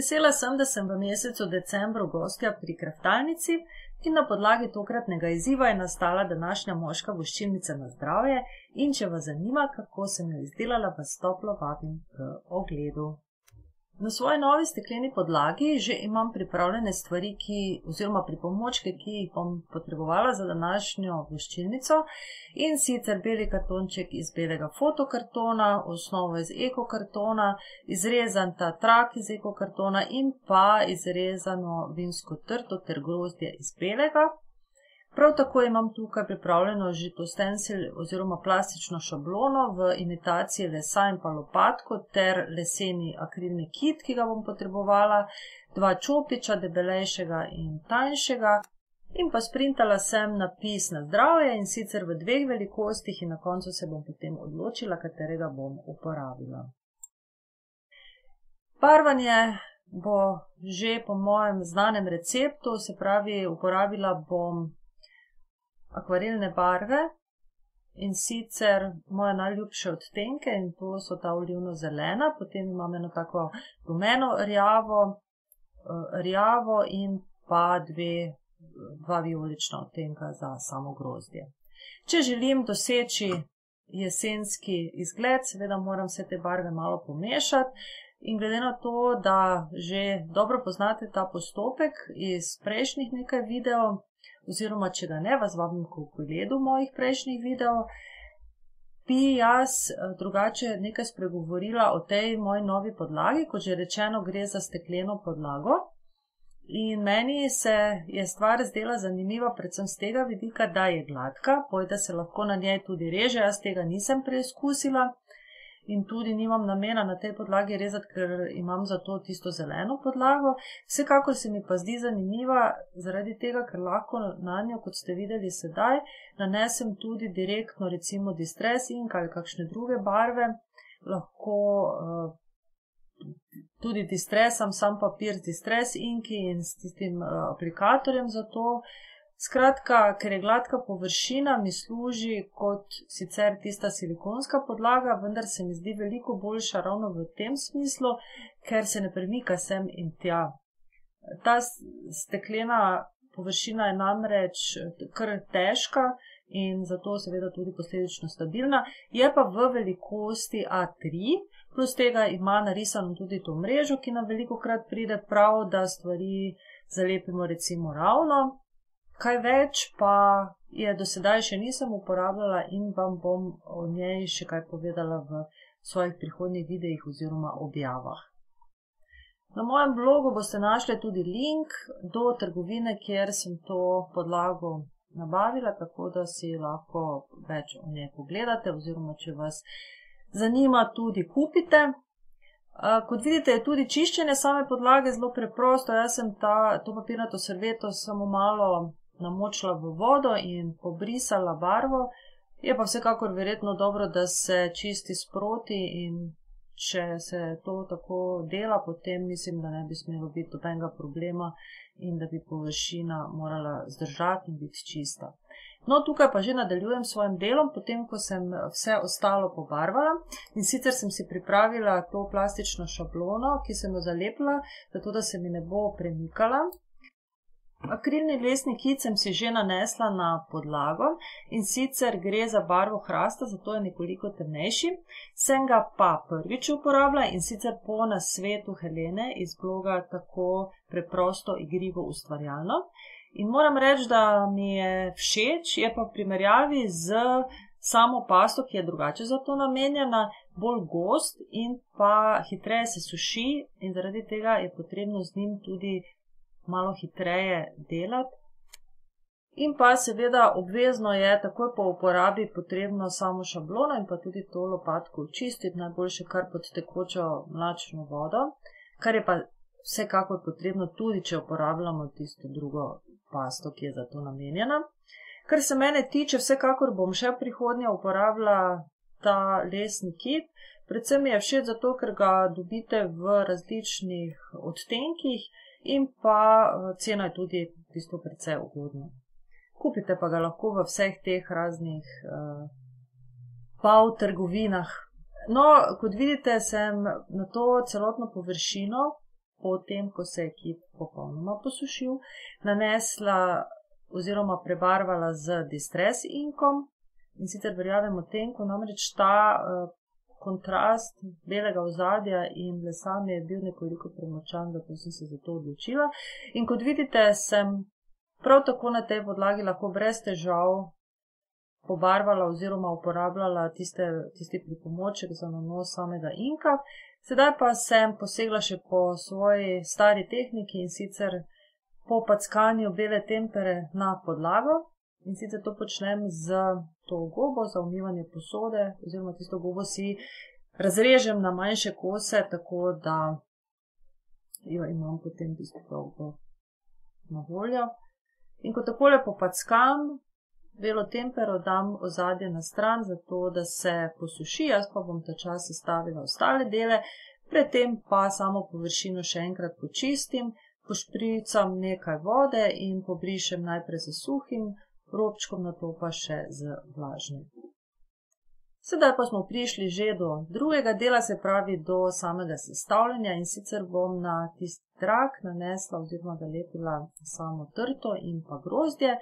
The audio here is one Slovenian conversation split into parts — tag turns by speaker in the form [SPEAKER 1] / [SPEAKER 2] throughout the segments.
[SPEAKER 1] Vesela sem, da sem v mesecu decembru gostja pri kraftalnici in na podlagi tokratnega izziva je nastala današnja moška voščilnica na zdravje in če vas zanima, kako sem jo izdelala, vas toplo vabim k ogledu. Na svoji novi stekleni podlagi že imam pripravljene stvari, ki, oziroma pripomočke, ki jih bom potrebovala za današnjo voščilnico in sicer beli kartonček iz belega fotokartona, osnovo iz ekokartona, izrezan ta trak iz ekokartona in pa izrezano vinsko trto ter grozdje iz belega. Prav tako imam tukaj pripravljeno žito stencil oziroma plastično šablono v imitaciji lesa in pa lopatko ter leseni akrilni kit, ki ga bom potrebovala, dva čopiča, debelejšega in tanjšega. In pa sprintala sem napis na zdravje in sicer v dveh velikostih in na koncu se bom potem odločila, katerega bom uporabila. Barvanje bo že po mojem znanem receptu, se pravi, uporabila bom akvarelne barve in sicer moje najljubše odtenke in to so ta olivno zelena, potem imam eno tako rumeno rjavo, eh, rjavo in pa dve, dva vijolična odtenka za samo grozdje. Če želim doseči jesenski izgled, seveda moram vse te barve malo pomešati. In glede na to, da že dobro poznate ta postopek iz prejšnjih nekaj videov, oziroma če ga ne, vas vabim k pogledu mojih prejšnjih videov, bi jaz eh, drugače nekaj spregovorila o tej moji novi podlagi, kot že rečeno, gre za stekleno podlago. In meni se je stvar zdela zanimiva predvsem z tega vidika, da je gladka, pojda se lahko na njej tudi reže, jaz tega nisem preizkusila in tudi nimam namena na tej podlagi rezati, ker imam za to tisto zeleno podlago. Vsekakor se mi pa zdi zanimiva zaradi tega, ker lahko na njo, kot ste videli sedaj, nanesem tudi direktno recimo distress ink ali kakšne druge barve. Lahko uh, tudi distresam sam papir z distress inki in s tistim uh, aplikatorjem za to. Skratka, ker je gladka površina, mi služi kot sicer tista silikonska podlaga, vendar se mi zdi veliko boljša ravno v tem smislu, ker se ne premika sem in tja. Ta steklena površina je namreč kar težka in zato seveda tudi posledično stabilna, je pa v velikosti A3, plus tega ima narisano tudi to mrežo, ki nam veliko krat pride prav, da stvari zalepimo recimo ravno. Kaj več pa je do sedaj še nisem uporabljala in vam bom o njej še kaj povedala v svojih prihodnjih videih oziroma objavah. Na mojem blogu boste našli tudi link do trgovine, kjer sem to podlago nabavila, tako da si lahko več o njej pogledate oziroma če vas zanima tudi kupite. Kot vidite, je tudi čiščenje same podlage zelo preprosto. Jaz sem ta, to papirnato serveto samo malo namočila v vodo in pobrisala barvo. Je pa vsekakor verjetno dobro, da se čisti sproti in če se to tako dela, potem mislim, da ne bi smelo biti dobenega problema in da bi površina morala zdržati in biti čista. No, tukaj pa že nadaljujem s svojim delom, potem ko sem vse ostalo pobarvala in sicer sem si pripravila to plastično šablono, ki sem jo zalepila, zato da se mi ne bo premikala. Akrilni lesni kit sem si že nanesla na podlago in sicer gre za barvo hrasta, zato je nekoliko temnejši. Sem ga pa prvič uporabila in sicer po nasvetu Helene iz bloga tako preprosto igrivo ustvarjalno. In moram reči, da mi je všeč, je pa v primerjavi z samo pasto, ki je drugače za to namenjena, bolj gost in pa hitreje se suši in zaradi tega je potrebno z njim tudi malo hitreje delati. In pa seveda obvezno je takoj po uporabi potrebno samo šablono in pa tudi to lopatko očistiti, najboljše kar pod tekočo mlačno vodo, kar je pa vsekakor potrebno tudi, če uporabljamo tisto drugo pasto, ki je za to namenjena. Kar se mene tiče, vsekakor bom še prihodnje uporabljala ta lesni kit. Predvsem mi je všeč zato, ker ga dobite v različnih odtenkih in pa eh, cena je tudi v bistvu precej ugodna. Kupite pa ga lahko v vseh teh raznih uh, pav trgovinah. No, kot vidite, sem na to celotno površino potem, ko se je kip popolnoma posušil, nanesla oziroma prebarvala z distress inkom in sicer verjamem o tem, ko namreč ta uh, kontrast belega ozadja in lesa mi je bil nekoliko premočan, da sem se za to odločila. In kot vidite, sem prav tako na tej podlagi lahko brez težav pobarvala oziroma uporabljala tiste, tisti pripomoček za nanos samega inka. Sedaj pa sem posegla še po svoji stari tehniki in sicer po packanju bele tempere na podlago. In sicer to počnem z to gobo za umivanje posode, oziroma tisto gobo si razrežem na manjše kose, tako da jo imam potem tisto dolgo na voljo. In ko takole popackam, belo tempero dam ozadje na stran, zato da se posuši, jaz pa bom ta čas sestavila ostale dele, predtem pa samo površino še enkrat počistim, pošpricam nekaj vode in pobrišem najprej z suhim robčkom, na to pa še z vlažnim. Sedaj pa smo prišli že do drugega dela, se pravi do samega sestavljanja in sicer bom na tisti trak nanesla oziroma ga lepila samo trto in pa grozdje.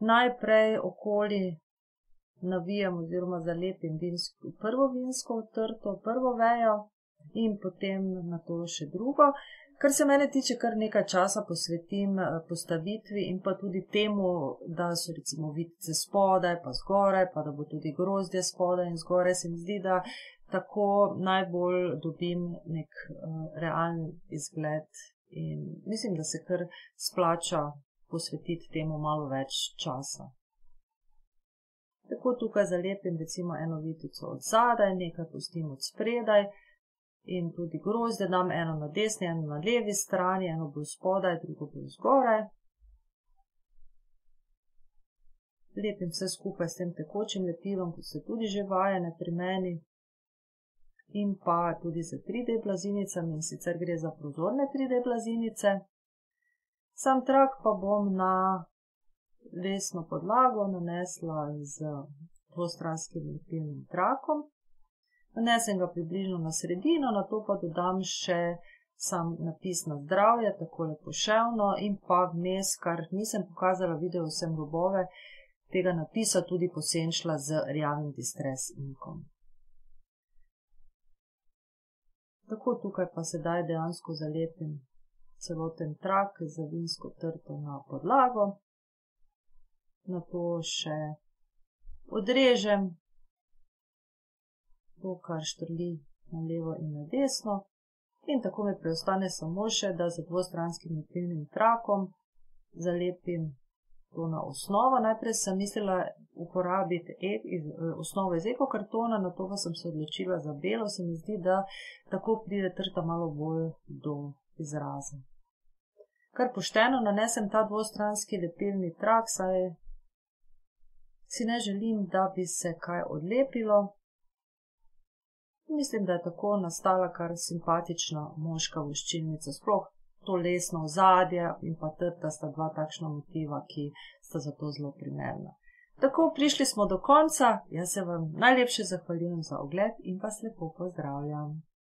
[SPEAKER 1] Najprej okoli navijem oziroma zalepim vinsko, prvo vinsko trto, prvo vejo in potem na to še drugo. Kar se mene tiče, kar nekaj časa posvetim eh, postavitvi in pa tudi temu, da so recimo vidice spodaj, pa zgoraj, pa da bo tudi grozdje spodaj in zgoraj. Se mi zdi, da tako najbolj dobim nek uh, realen izgled in mislim, da se kar splača posvetiti temu malo več časa. Tako tukaj zalepim recimo eno vitico od zadaj, nekaj pustim od spredaj in tudi grozdje dam eno na desni, eno na levi strani, eno bolj spodaj, drugo bolj zgoraj. Lepim vse skupaj s tem tekočim lepilom, kot se tudi že vajene pri meni. In pa tudi za 3D blazinicami, in sicer gre za prozorne 3D blazinice. Sam trak pa bom na lesno podlago nanesla z dvostranskim lepilnim trakom. Nanesem ga približno na sredino, na to pa dodam še sam napis na zdravje, tako lepo ševno in pa vmes, kar nisem pokazala, video sem robove tega napisa tudi posenčila z rjavim distress inkom. Tako tukaj pa sedaj dejansko zalepim celoten trak za vinsko trto na podlago. Na to še odrežem to, kar štrli na levo in na desno. In tako mi preostane samo še, da z dvostranskim lepilnim trakom zalepim to na osnovo. Najprej sem mislila uporabiti e iz, e, osnovo iz ekokartona, na to pa sem se odločila za belo. Se mi zdi, da tako pride trta malo bolj do izraza. Kar pošteno nanesem ta dvostranski lepilni trak, saj si ne želim, da bi se kaj odlepilo. Mislim, da je tako nastala kar simpatična moška voščilnica, sploh to lesno ozadje in pa trta sta dva takšna motiva, ki sta za to zelo primerna. Tako prišli smo do konca, jaz se vam najlepše zahvaljujem za ogled in vas lepo pozdravljam.